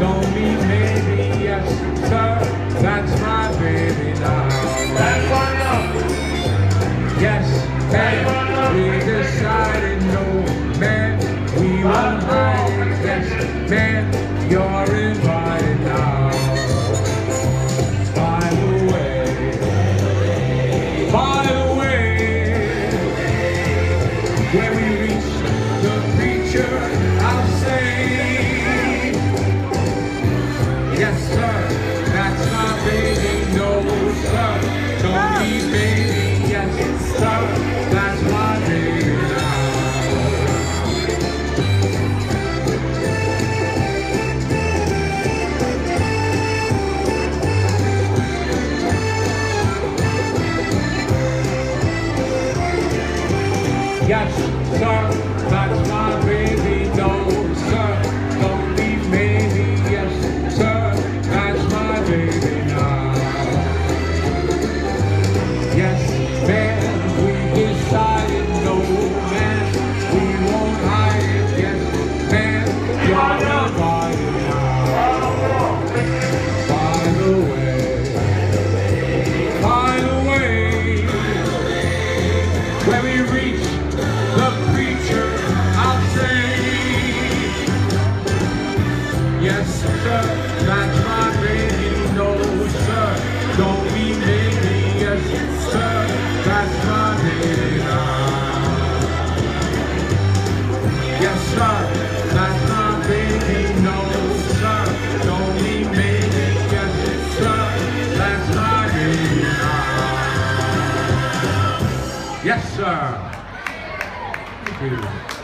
Don't be maybe, yes, sir, that's my baby now. That one up. Yes, man, we decided no, man, we won't hide it. Yes, man, you're invited now. By the way, by the way, when we reach Yes, sir, that's my baby. Yes, sir. Thank you.